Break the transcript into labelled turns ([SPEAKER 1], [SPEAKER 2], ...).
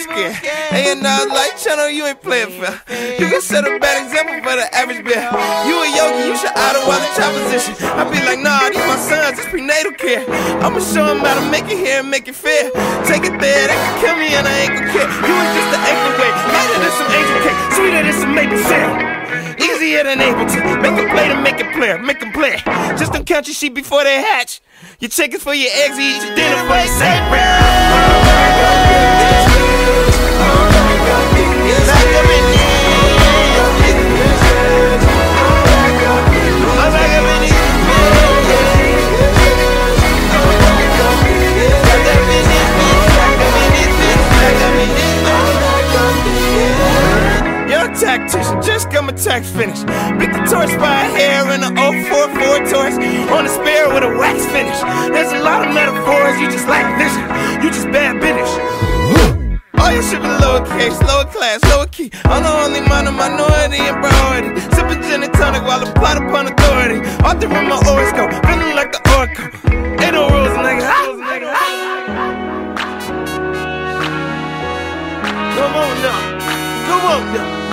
[SPEAKER 1] skin? And uh, I was like, channel, you ain't playing fair. You can set a bad example for the average bear. You a yogi, you should while the child position. I be like, nah, these my prenatal care. I'ma show them how to make it here and make it fair. Take it there, they can kill me and I ain't gon' care. You was just an anchor way, lighter than some angel cake, sweeter than some maple syrup. Easier than able to make a play to make it play, make them play. Just don't count your sheep before they hatch. Your chickens for your eggs, you eat your dinner for your sandwich. tactician, just got my tax finished. Pick the torch by a hair in an 044 torch on a spare with a wax finish. There's a lot of metaphors, you just lack vision, you just bad finish. All your shit be lowercase, lower class, lower key. I'm the only minor minority and priority. Sipping gin and tonic while I plot upon authority. Authoring my horoscope, feeling like the Orca. Ain't no rules, nigga. Come on now, come on now.